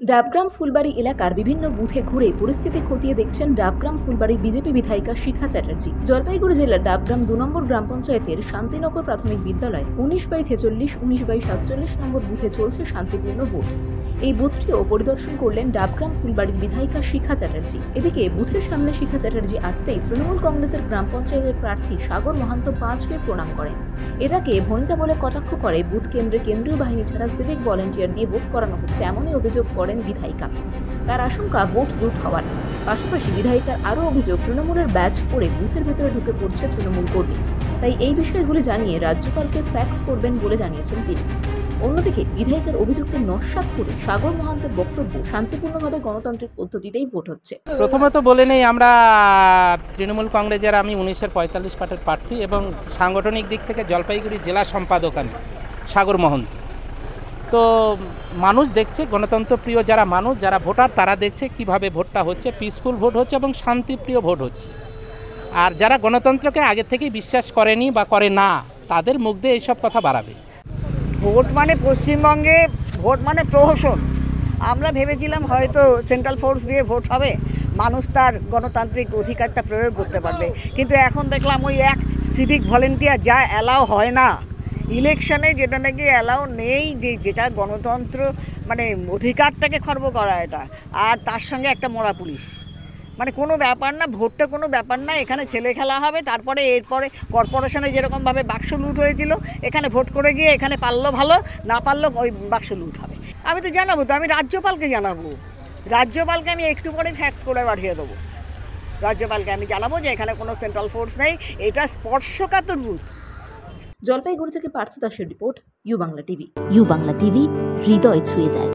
ডাবগ্রাম ফুলবাড়ি এলাকার বিভিন্ন বুথে ঘুরে পরিস্থিতি খতিয়ে দেখছেন ডাবগ্রাম ফুলবাড়ি বিজেপি বিধায়িকা শিখা চ্যাটার্জি। জলপাইগুড়ি জেলার ডাবগ্রাম দু নম্বর গ্রাম পঞ্চায়েতের শান্তিনগর প্রাথমিক বিদ্যালয় উনিশ বাই ছেচল্লিশ, উনিশ বাই সাতচল্লিশ নম্বর বুথে চলছে শান্তিপূর্ণ ভোট। এই বুথটিও পরিদর্শন করলেন ডাবগ্রাম ফুলবাড়ির বিধায়িকা শিখা চ্যাটার্জি। এদিকে বুথের সামনে শিখা চ্যাটার্জি আসতেই তৃণমূল কংগ্রেসের গ্রাম পঞ্চায়েতের প্রার্থী সাগর মহান্ত পাঁচ হয়ে প্রণাম করেন। এটাকে ভনিতা বলে কটাক্ষ করে, বুথ কেন্দ্রে কেন্দ্রীয় বাহিনী ছাড়া সিভিক ভলেন্টিয়ার দিয়ে ভোট করানো হচ্ছে, এমনই অভিযোগ করেন বিধায়িকা। তার আশঙ্কা ভোট লুট হওয়ার। পাশাপাশি বিধায়িকার আরও অভিযোগ, তৃণমূলের ব্যাচ করে বুথের ভেতরে ঢুকে পড়ছে তৃণমূল কর্মী। তাই এই বিষয়গুলি জানিয়ে রাজ্যপালকে ফ্যাক্স করবেন বলে জানিয়েছেন তিনি। অন্যদিকে বিধায়িকার অভিযোগকে নস্বাত করে সাগর মহান্তের বক্তব্য শান্তিপূর্ণভাবে গণতান্ত্রিক পদ্ধতিতেই ভোট হচ্ছে। প্রথমত বলে নেই, আমরা তৃণমূল কংগ্রেসের আমি উনিশের পঁয়তাল্লিশ পাটের প্রার্থী এবং সাংগঠনিক দিক থেকে জলপাইগুড়ি জেলা সম্পাদক আমি, সাগর মহন্ত। তো মানুষ দেখছে, গণতন্ত্রপ্রিয় যারা মানুষ, যারা ভোটার, তারা দেখছে কীভাবে ভোটটা হচ্ছে। পিসফুল ভোট হচ্ছে এবং শান্তিপ্রিয় ভোট হচ্ছে। আর যারা গণতন্ত্রকে আগে থেকেই বিশ্বাস করেনি বা করে না, তাদের মুখ দিয়ে এইসব কথা বাড়াবে। ভোট মানে পশ্চিমবঙ্গে, ভোট মানে প্রহসন। আমরা ভেবেছিলাম হয়তো সেন্ট্রাল ফোর্স দিয়ে ভোট হবে, মানুষ তার গণতান্ত্রিক অধিকারটা প্রয়োগ করতে পারবে। কিন্তু এখন দেখলাম ওই এক সিভিক ভলেন্টিয়ার যা অ্যালাউ হয় না। ইলেকশনে যেটা নাকি অ্যালাউ নেই যে যেটা গণতন্ত্র মানে অধিকারটাকে খর্ব করা এটা। আর তার সঙ্গে একটা মরা পুলিশ। মানে কোনো ব্যাপার না, ভোটটা কোনো ব্যাপার না, এখানে ছেলে খেলা হবে, তারপরে এরপরে কর্পোরেশনে যেরকমভাবে বাক্স লুট হয়েছিল, এখানে ভোট করে গিয়ে এখানে পারল ভালো, না পারল ওই বাক্স লুট হবে। আমি তো জানাব তো, আমি রাজ্যপালকে জানাব। রাজ্যপালকে আমি একটু পরে ফ্যাক্স করে পাঠিয়ে দেবো। রাজ্যপালকে আমি জানাব যে এখানে কোনো সেন্ট্রাল ফোর্স নেই, এটা স্পর্শকাতর বুথ জলপাইগুড়ি থেকে পার্থ দাসের report U Bangla TV. U Bangla TV হৃদয় ছুঁয়ে যায়।